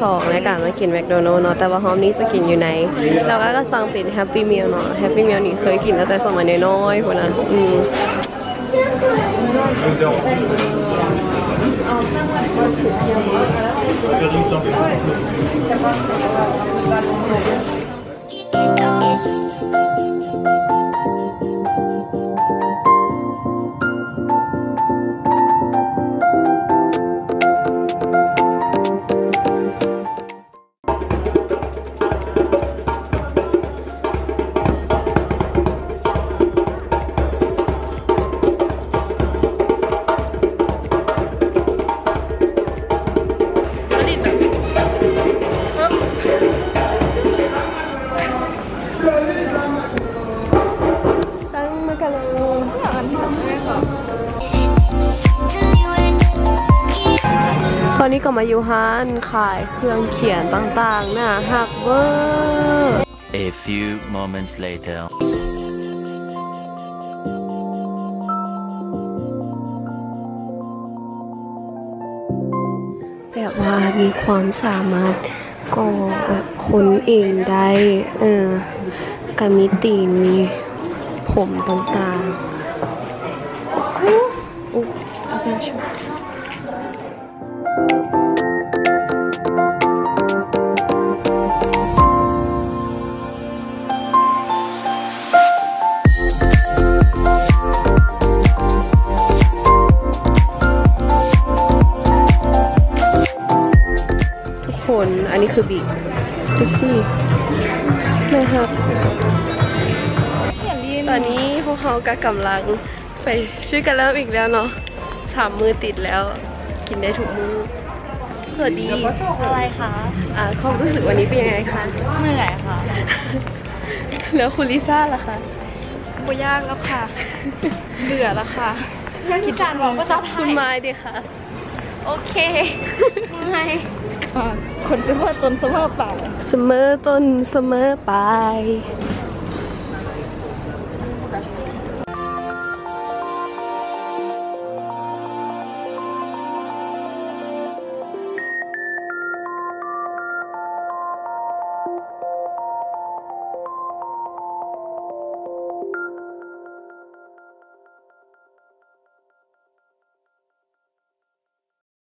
สองในการมากินแมคโดนัลล์เนาะแต่ว่าหอมนี้จะกินอยู่ในเราก็ก็สั่งเป็นแฮปปี้มิลเนาะแฮปปี้มิลนี่เคยกินตั้งแต่สมัยน้อยๆคนนั้นอืมสั่ งมากันเลยตอนนี้ก็มาอยู่ห้านขายเครื่องเขียนต่างๆนะฮักเวอร์ A few moments later. แบบว่ามีความสามารถ ก็คนเองได้เออก็มีตีมีผมต่างๆอุ๊ยอุ๊ยอาจารย์ช่วย คนอันนี้คือบิ๊กดูสินะครับตอนนี้พวกเขาก็กำลังไปชื่อกันแล้วอีกแล้วเนาะสามมือติดแล้ว กินได้ทุกมือสวัสดีอะไรคะอ่าความรู้สึกวันนี้เป็นยังไงคะเหนื่อยค่ะ แล้วคุณลิซ่าล่ะคะกูยากแล้วค่ะ เบื่อแล้วค่ะคิดการบอกภาษาไทคุณยไม้ดีค่ะ โอเคไม่คนเสมอต้นเสมอไปเสมอต้นเสมอไปลาย